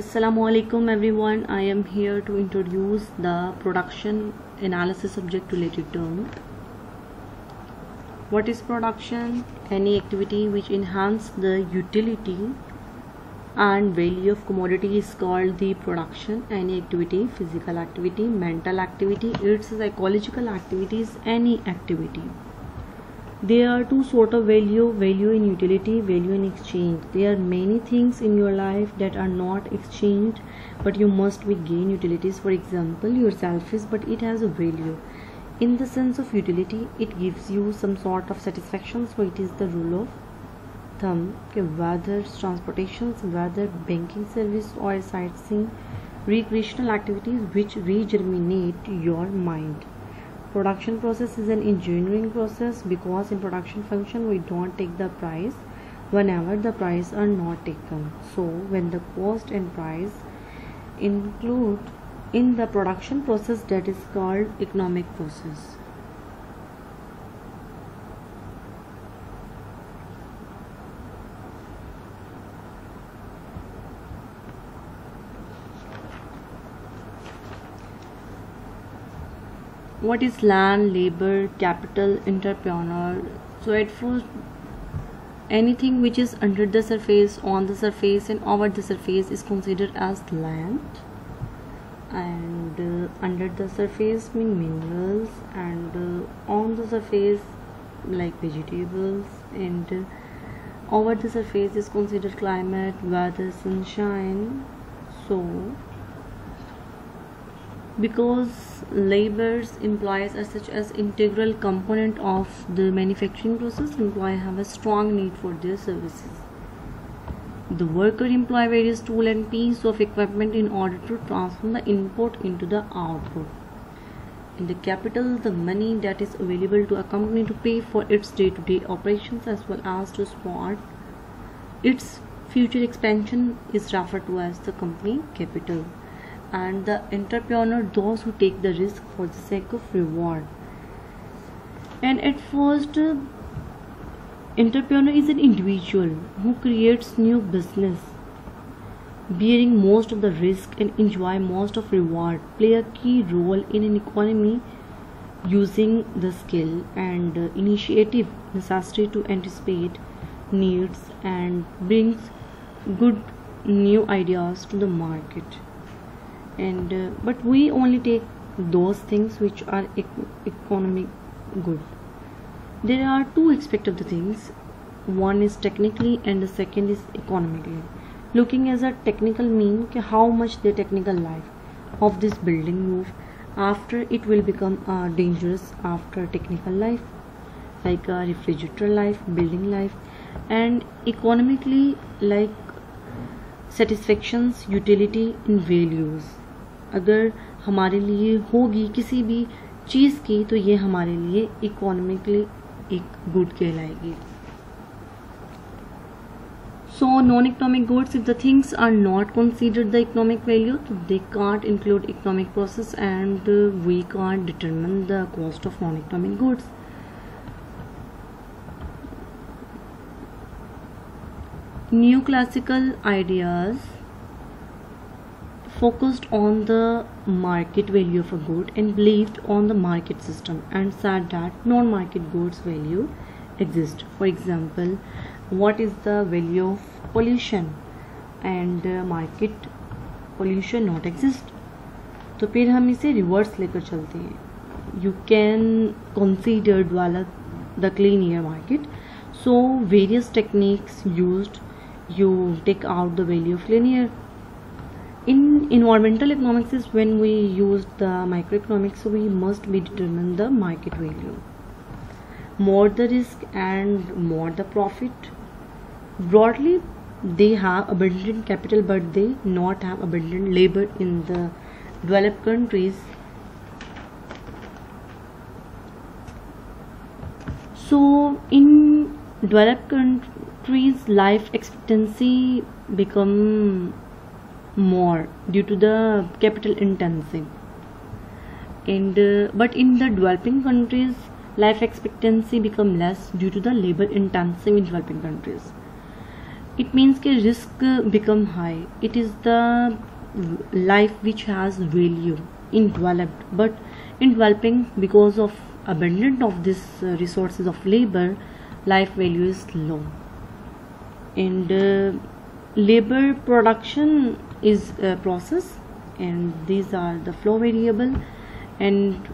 Assalamu alaikum everyone. I am here to introduce the production analysis subject related term. What is production? Any activity which enhance the utility and value of commodity is called the production. Any activity, physical activity, mental activity, it's psychological activities, any activity there are two sort of value value in utility value in exchange. There are many things in your life that are not exchanged but you must be gain utilities. For example your selfish but it has a value. In the sense of utility it gives you some sort of satisfaction. So it is the rule of thumb okay, whether transportations whether banking service or sightseeing recreational activities which rejuvenate your mind production process is an engineering process. Because in production function we don't take the price whenever the price are not taken. So when the cost and price include in the production process that is called economic process what is land labor capital entrepreneur? So at first anything which is under the surface on the surface and over the surface is considered as land. And uh, under the surface mean minerals and uh, on the surface like vegetables and uh, over the surface is considered climate weather sunshine. So because labor's employees are such as integral component of the manufacturing process employee have a strong need for their services. The worker employ various tool and piece of equipment in order to transform the input into the output. In the capital the money that is available to a company to pay for its day-to-day -day operations as well as to support its future expansion is referred to as the company capital and the entrepreneur those who take the risk for the sake of reward. And at first uh, entrepreneur is an individual who creates new business bearing most of the risk and enjoy most of reward play a key role in an economy using the skill and uh, initiative necessary to anticipate needs and brings good new ideas to the market and uh, but we only take those things which are economic good. There are two aspects of the things. One is technically and the second is economically. Looking as a technical mean how much the technical life of this building move after it will become uh, dangerous after technical life like a refrigerator life building life. And economically like satisfactions utility and values अगर हमारे लिए होगी किसी भी चीज़ की तो ये हमारे लिए इकोनॉमिकली एक गुड कहलाएगी। So non economic goods if the things are not considered the economic value तो they can't include economic process and we can't determine the cost of non economic goods new classical ideas focused on the market value of a good and believed on the market system and said that non-market goods value exist for example what is the value of pollution and uh, market pollution not exist तो फिर हम इसे reverse लेकर चलते हैं you can consider develop the clean air market so various techniques used you take out the value of linear in environmental economics is when we use the microeconomics we must be determine the market value. More the risk and more the profit. Broadly they have abundant capital but they not have abundant labor in the developed countries. So in developed countries life expectancy become more due to the capital intensive. And uh, but in the developing countries life expectancy become less due to the labor intensive in developing countries. It means कि risk become high. It is the life which has value in developed but in developing because of abundance of these uh, resources of labor life value is low. And uh, labor production is a process and these are the flow variable and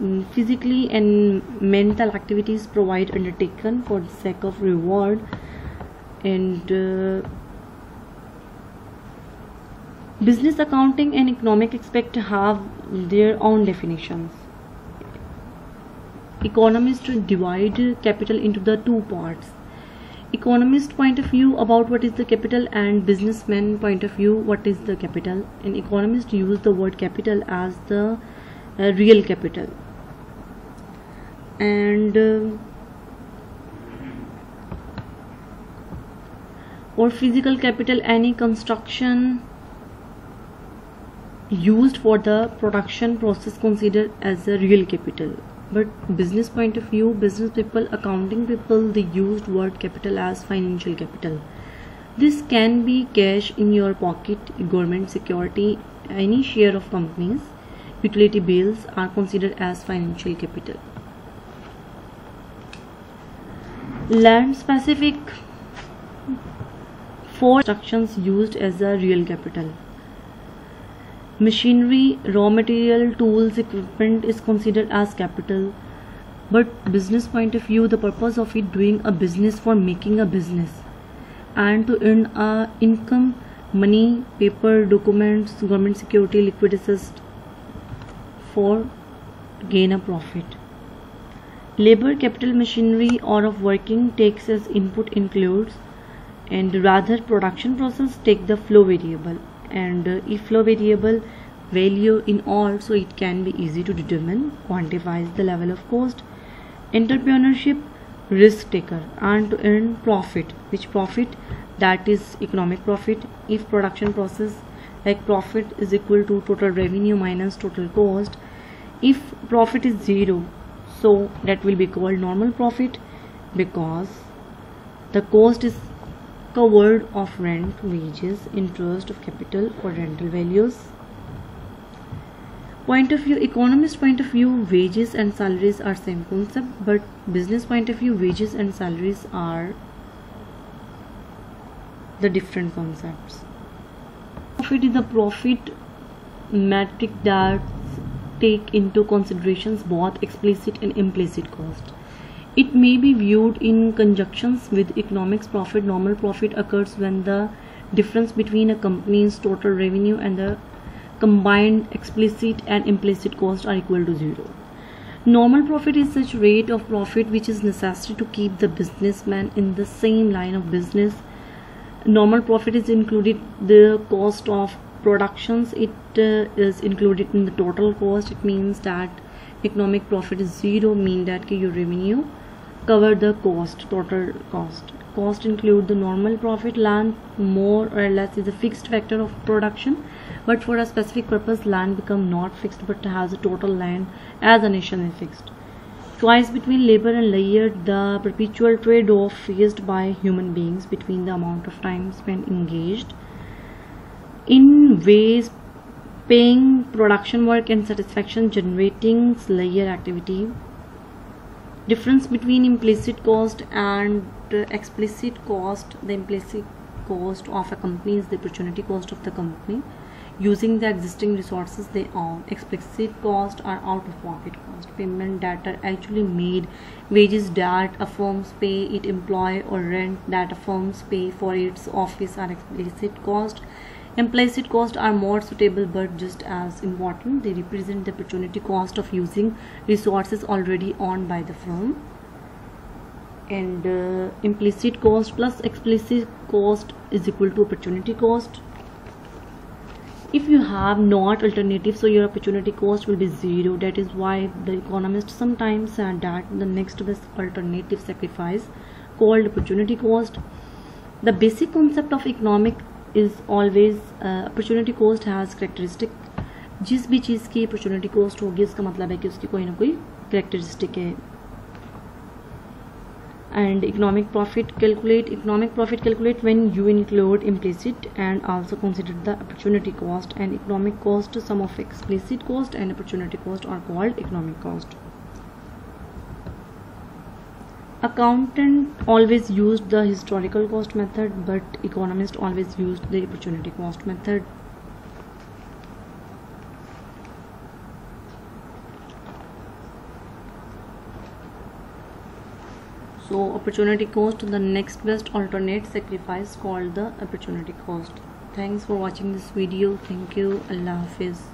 mm, physically and mental activities provide undertaken for the sake of reward and uh, business accounting and economic expect have their own definitions. Economists divide capital into the two parts economist point of view about what is the capital and businessman point of view what is the capital? And economists use the word capital as the uh, real capital. And uh, or physical capital any construction used for the production process considered as a real capital but business point of view business people accounting people they used word capital as financial capital. This can be cash in your pocket government security any share of companies utility bills are considered as financial capital. Land specific four instructions used as a real capital machinery raw material tools equipment is considered as capital. But business point of view the purpose of it doing a business for making a business. And to earn a income money paper documents government security liquid assets for gain a profit. Labor capital machinery or of working takes as input includes and rather production process take the flow variable and uh, if flow variable value in all so it can be easy to determine quantifies the level of cost. Entrepreneurship risk taker and to earn profit which profit? That is economic profit. If production process like profit is equal to total revenue minus total cost if profit is zero so that will be called normal profit because the cost is covered of rent, wages, interest of capital or rental values. Point of view, economist point of view, wages and salaries are same concept, but business point of view, wages and salaries are the different concepts. Profit is a profit metric that take into considerations both explicit and implicit cost. It may be viewed in conjunctions with economics profit. Normal profit occurs when the difference between a company's total revenue and the combined explicit and implicit cost are equal to zero. Normal profit is such rate of profit which is necessary to keep the businessman in the same line of business. Normal profit is included the cost of productions. It uh, is included in the total cost. It means that economic profit is zero mean that your revenue cover the cost total cost. Cost include the normal profit land more or less is a fixed factor of production. But for a specific purpose land become not fixed but has a total land as a nation is fixed. Choice between labor and layer the perpetual trade-off faced by human beings between the amount of time spent engaged in ways paying production work and satisfaction generating layer activity difference between implicit cost and uh, explicit cost the implicit cost of a company is the opportunity cost of the company. Using the existing resources they own explicit cost are out of pocket cost. Payment that are actually made wages that a firms pay it employee or rent that a firms pay for its office are explicit cost Implicit costs are more suitable but just as important. They represent the opportunity cost of using resources already owned by the firm. And uh, implicit cost plus explicit cost is equal to opportunity cost. If you have not alternative, so your opportunity cost will be zero. That is why the economists sometimes said that the next best alternative sacrifice called opportunity cost. The basic concept of economic is always opportunity cost has characteristic जिस भी चीज़ की opportunity cost होगी, उसका मतलब है कि उसकी कोई ना कोई करेक्टरिस्टिक है। And economic profit calculate economic profit calculate when you include implicit and also consider the opportunity cost and economic cost sum of explicit cost and opportunity cost are called economic cost accountant always used the historical cost method but economist always used the opportunity cost method. So opportunity cost the next best alternate sacrifice called the opportunity cost. Thanks for watching this video. Thank you. Allah hafiz